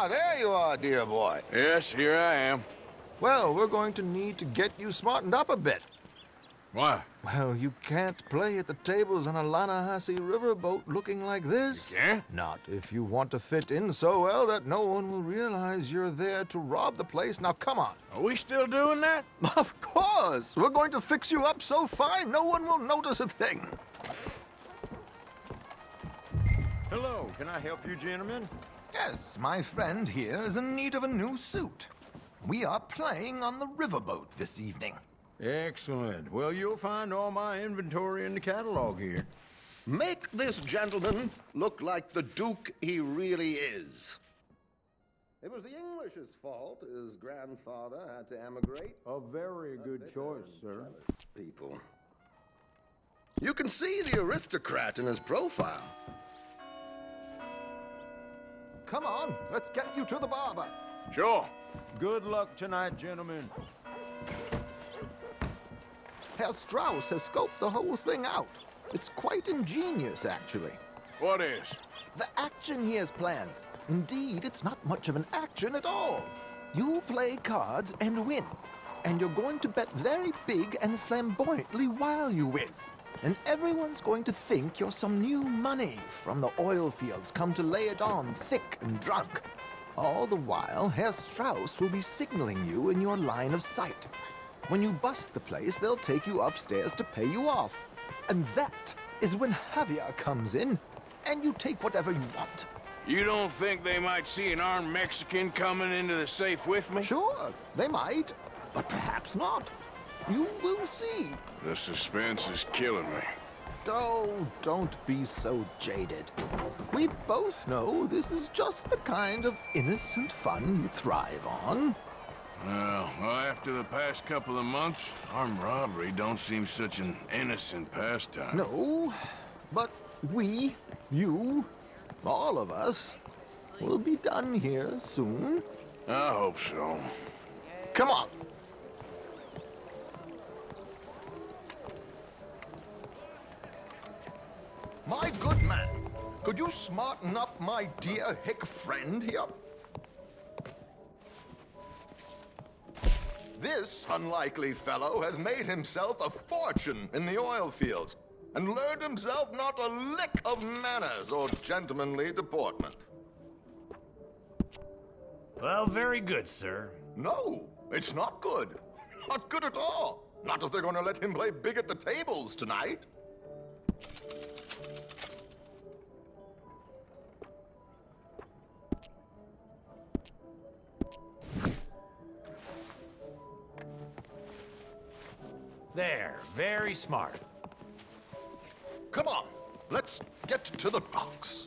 Ah, there you are, dear boy. Yes, here I am. Well, we're going to need to get you smartened up a bit. Why? Well, you can't play at the tables on a Lannahechee riverboat looking like this. You can't? Not if you want to fit in so well that no one will realize you're there to rob the place. Now, come on. Are we still doing that? Of course. We're going to fix you up so fine no one will notice a thing. Hello, can I help you gentlemen? Yes, my friend here is in need of a new suit. We are playing on the riverboat this evening. Excellent. Well, you'll find all my inventory in the catalog here. Make this gentleman look like the Duke he really is. It was the English's fault his grandfather had to emigrate. A very good choice, sir. People. You can see the aristocrat in his profile. Come on, let's get you to the barber. Sure. Good luck tonight, gentlemen. Herr Strauss has scoped the whole thing out. It's quite ingenious, actually. What is? The action he has planned. Indeed, it's not much of an action at all. You play cards and win. And you're going to bet very big and flamboyantly while you win. And everyone's going to think you're some new money from the oil fields come to lay it on thick and drunk. All the while, Herr Strauss will be signaling you in your line of sight. When you bust the place, they'll take you upstairs to pay you off. And that is when Javier comes in, and you take whatever you want. You don't think they might see an armed Mexican coming into the safe with me? Sure, they might, but perhaps not. You will see. The suspense is killing me. Oh, don't be so jaded. We both know this is just the kind of innocent fun you thrive on. Well, after the past couple of months, armed robbery don't seem such an innocent pastime. No, but we, you, all of us, will be done here soon. I hope so. Come on. My good man, could you smarten up my dear hick friend here? This unlikely fellow has made himself a fortune in the oil fields and learned himself not a lick of manners or gentlemanly deportment. Well, very good, sir. No, it's not good. Not good at all. Not if they're going to let him play big at the tables tonight. There, very smart. Come on, let's get to the docks.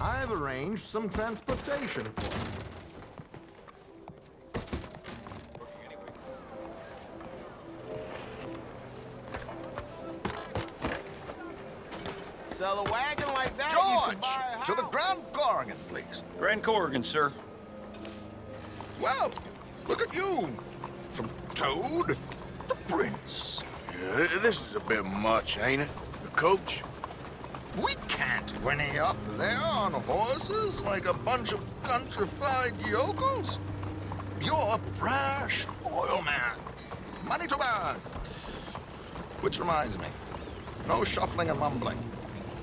I've arranged some transportation for you. Sell a wagon like that, you George, can buy a to the house. Grand Korrigan, please. Grand Korrigan, sir. Well, look at you. From Toad to Prince. Yeah, this is a bit much, ain't it? The coach? We can't whinny up there on horses like a bunch of countrified yokels. You're a brash oil man. Money to burn. Which reminds me, no shuffling and mumbling.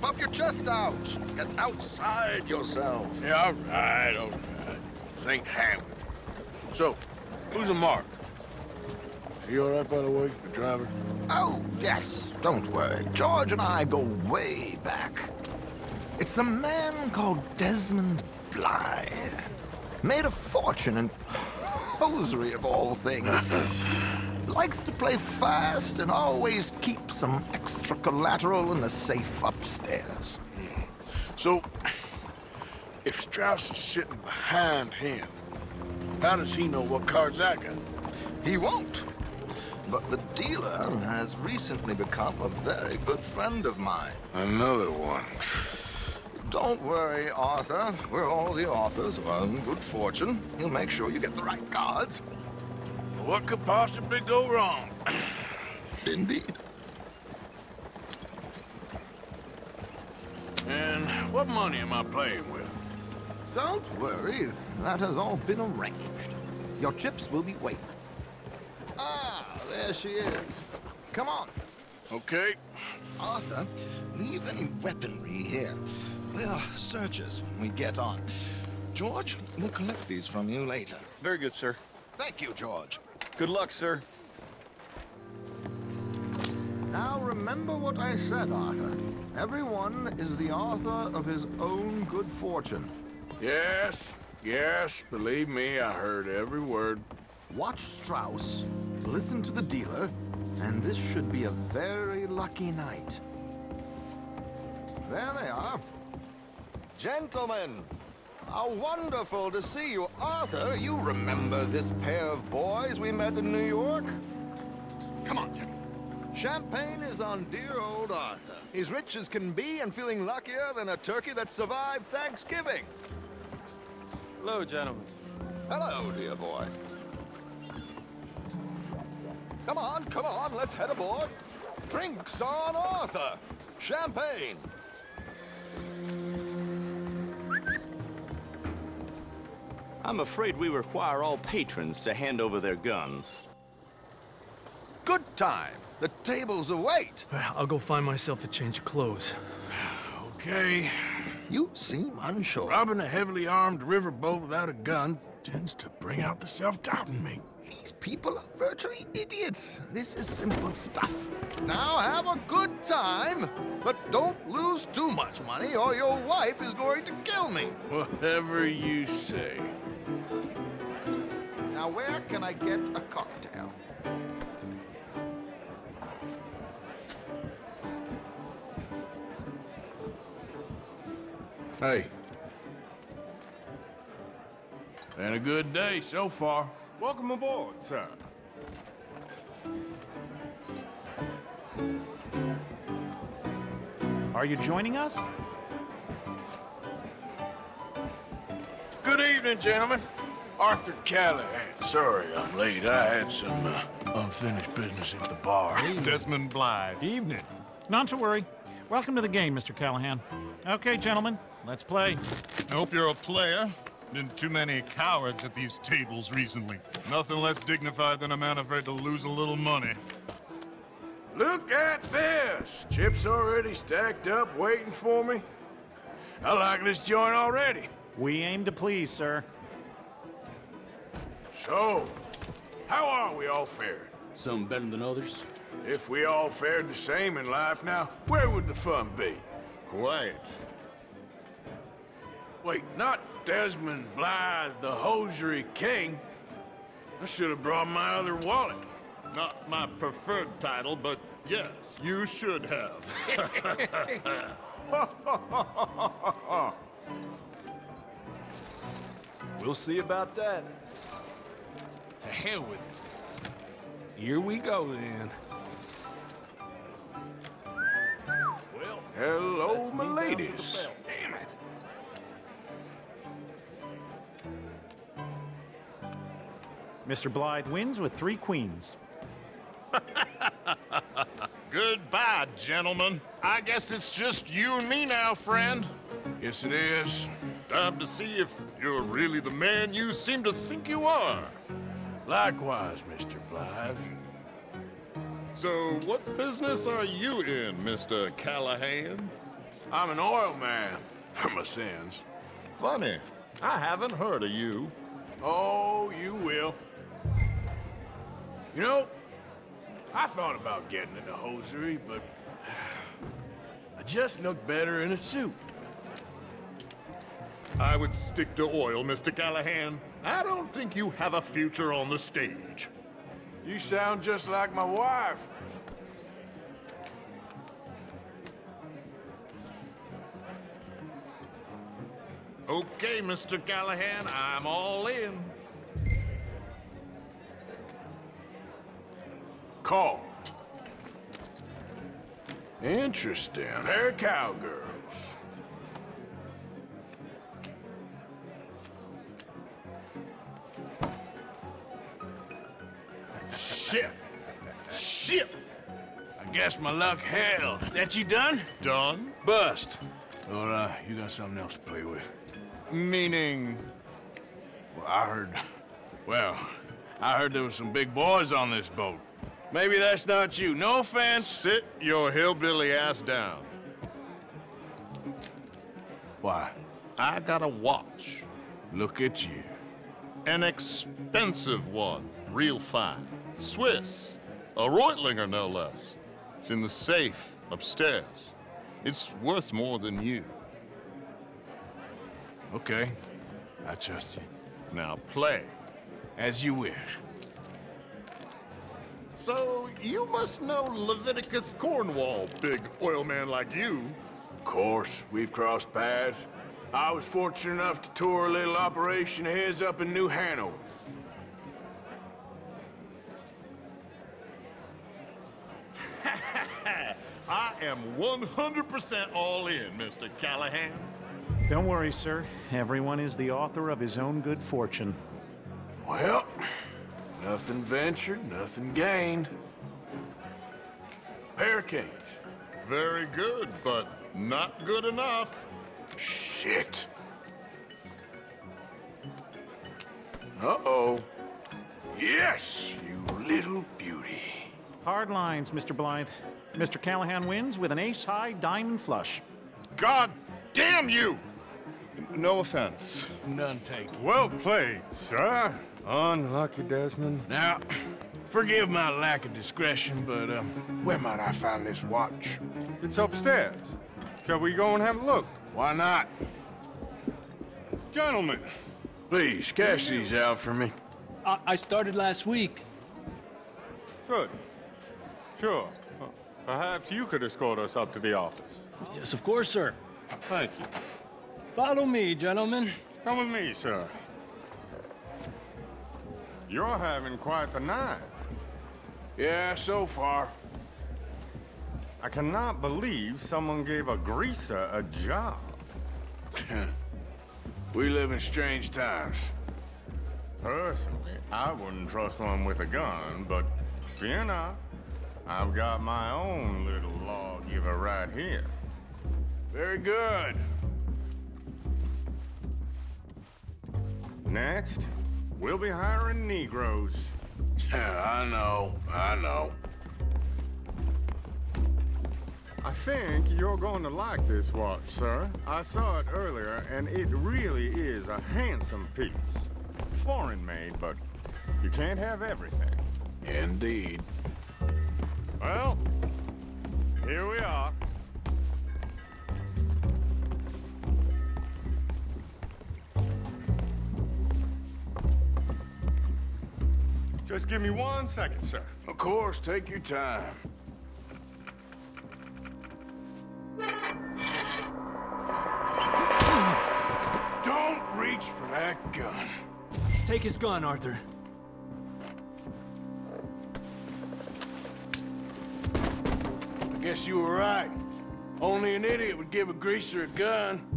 Puff your chest out. Get outside yourself. Yeah, all right, all right. Ain't Hamlet. So, who's a mark? Is he all right, by the way, the driver? Oh, yes, don't worry. George and I go way back. It's a man called Desmond Blythe. Made a fortune in hosiery of all things. Likes to play fast and always keep some extra collateral in the safe upstairs. So, if Strauss is sitting behind him, how does he know what cards I got? He won't. But the dealer has recently become a very good friend of mine. Another one. Don't worry, Arthur. We're all the authors of our own good fortune. He'll make sure you get the right cards. What could possibly go wrong? Indeed. And what money am I playing with? Don't worry, that has all been arranged. Your chips will be waiting. Ah, Oh, there she is. Come on. Okay. Arthur, leave any weaponry here. We'll search us when we get on. George, we'll collect these from you later. Very good, sir. Thank you, George. Good luck, sir. Now remember what I said, Arthur. Everyone is the author of his own good fortune. Yes, yes, believe me, I heard every word. Watch Strauss, listen to the dealer, and this should be a very lucky night. There they are. Gentlemen, how wonderful to see you. Arthur, you remember this pair of boys we met in New York? Come on, gentlemen. Champagne is on dear old Arthur. He's rich as can be and feeling luckier than a turkey that survived Thanksgiving. Hello, gentlemen. Hello, dear boy. Come on, come on, let's head aboard. Drinks on Arthur. Champagne. I'm afraid we require all patrons to hand over their guns. Good time. The tables await. I'll go find myself a change of clothes. Okay. You seem unsure. Robbing a heavily armed riverboat without a gun tends to bring out the self-doubt in me. These people are virtually idiots. This is simple stuff. Now have a good time, but don't lose too much money or your wife is going to kill me. Whatever you say. Now where can I get a cocktail? Hey. Been a good day so far. Welcome aboard, sir. Are you joining us? Good evening, gentlemen. Arthur Callahan. Sorry I'm late. I had some uh, unfinished business at the bar. Desmond Blythe. Evening. Not to worry. Welcome to the game, Mr. Callahan. Okay, gentlemen, let's play. I hope you're a player. Been too many cowards at these tables recently. Nothing less dignified than a man afraid to lose a little money. Look at this! Chips already stacked up waiting for me. I like this joint already. We aim to please, sir. So, how are we all faring? Some better than others. If we all fared the same in life now, where would the fun be? Quiet. Wait, not Desmond Blythe, the hosiery king. I should have brought my other wallet. Not my preferred title, but yes, you should have. We'll see about that. To hell with it. Here we go, then. Well, hello, my ladies. Mr. Blythe wins with three queens. Goodbye, gentlemen. I guess it's just you and me now, friend. Yes, it is. Time to see if you're really the man you seem to think you are. Likewise, Mr. Blythe. So, what business are you in, Mr. Callahan? I'm an oil man, for my sins. Funny, I haven't heard of you. Oh, you will. You know, I thought about getting into hosiery, but I just look better in a suit. I would stick to oil, Mr. Callahan. I don't think you have a future on the stage. You sound just like my wife. Okay, Mr. Callahan, I'm all in. Call. Interesting. They're cowgirls. Shit! Shit! I guess my luck held. Is that you done? Done? Bust. Or, uh, you got something else to play with? Meaning. Well, I heard. Well, I heard there was some big boys on this boat. Maybe that's not you. No offense. Sit your hillbilly ass down. Why? I got a watch. Look at you. An expensive one. Real fine. Swiss. A Reutlinger, no less. It's in the safe upstairs. It's worth more than you. Okay. I trust you. Now play. As you wish. So, you must know Leviticus Cornwall, big oil man like you. Of course, we've crossed paths. I was fortunate enough to tour a little operation of his up in New Hanover. I am 100% all in, Mr. Callahan. Don't worry, sir. Everyone is the author of his own good fortune. Well, nothing ventured, nothing gained. Pair kings. Very good, but not good enough. Shit. Uh-oh. Yes, you little beauty. Hard lines, Mr. Blythe. Mr. Callahan wins with an ace-high diamond flush. God damn you! No offense. None taken. Well played, sir. Unlucky, Desmond. Now, forgive my lack of discretion, but um, where might I find this watch? It's upstairs. Shall we go and have a look? Why not? Gentlemen. Please, cash these out for me. I, I started last week. Good. Sure. Uh, Perhaps you could escort us up to the office. Yes, of course, sir. Thank you. Follow me, gentlemen. Come with me, sir. You're having quite the night. Yeah, so far. I cannot believe someone gave a greaser a job. we live in strange times. Personally, I wouldn't trust one with a gun, but fear not. I've got my own little lawgiver right here. Very good. Next, we'll be hiring Negroes. I know, I know. I think you're going to like this watch, sir. I saw it earlier, and it really is a handsome piece. Foreign made, but you can't have everything. Indeed. Well, here we are. Just give me one second, sir. Of course, take your time. Don't reach for that gun. Take his gun, Arthur. I guess you were right. Only an idiot would give a greaser a gun.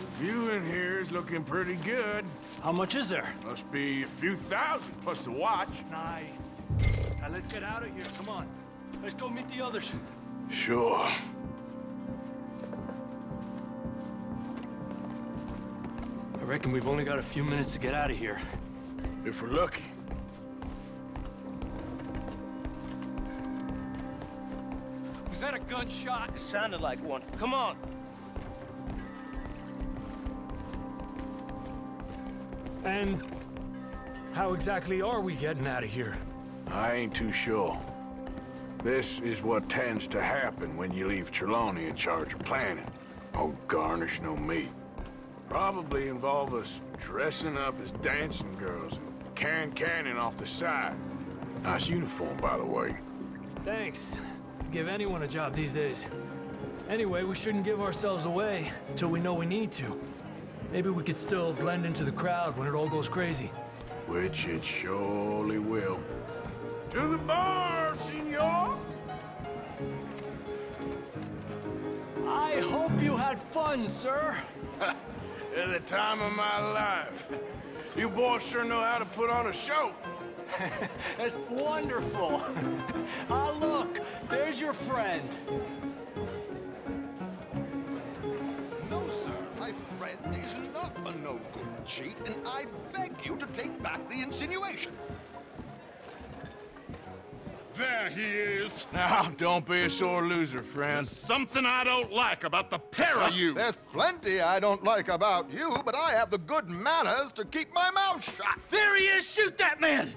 The view in here is looking pretty good. How much is there? Must be a few thousand plus the watch. Nice. Now let's get out of here. Come on. Let's go meet the others. Sure. I reckon we've only got a few minutes to get out of here. If we're lucky. Was that a gunshot? It sounded like one. Come on. And how exactly are we getting out of here? I ain't too sure. This is what tends to happen when you leave Trelawny in charge of planning. Oh, garnish no meat. Probably involve us dressing up as dancing girls and carrying cannon off the side. Nice uniform, by the way. Thanks. Give anyone a job these days. Anyway, we shouldn't give ourselves away until we know we need to. Maybe we could still blend into the crowd when it all goes crazy. Which it surely will. To the bar, senor! I hope you had fun, sir. At the time of my life. You boys sure know how to put on a show. That's wonderful. Ah, look, there's your friend. No-good and I beg you to take back the insinuation. There he is. Now, don't be a sore loser, friend. Something I don't like about the pair of you. There's plenty I don't like about you, but I have the good manners to keep my mouth shut. There he is! Shoot that man!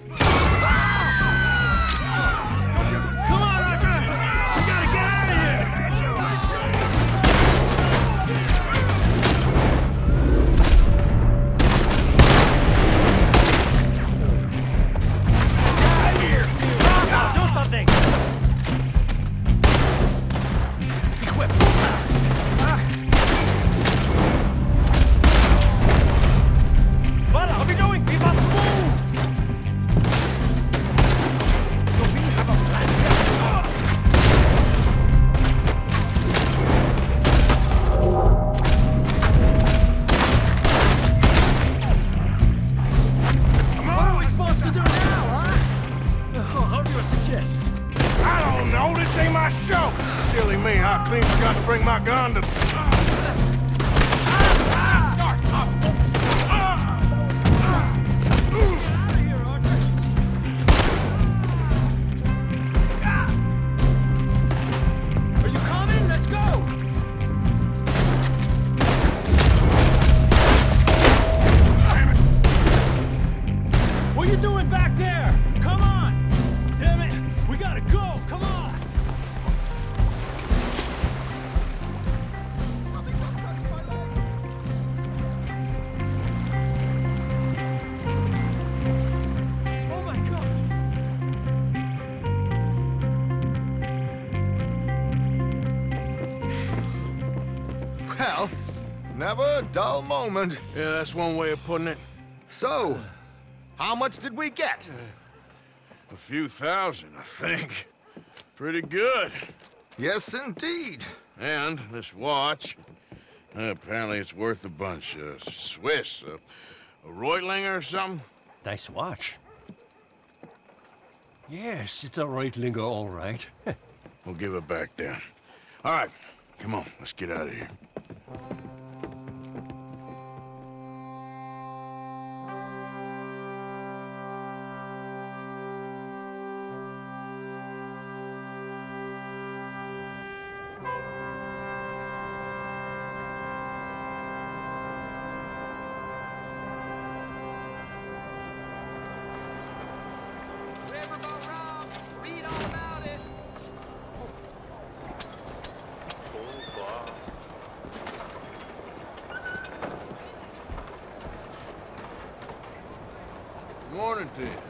Moment. Yeah, that's one way of putting it. So, how much did we get? A few thousand, I think. Pretty good. Yes, indeed. And this watch, uh, apparently it's worth a bunch. Uh, Swiss, uh, a Reutlinger or something? Nice watch. Yes, it's a Reutlinger, all right. We'll give it back then. All right, come on, let's get out of here. You.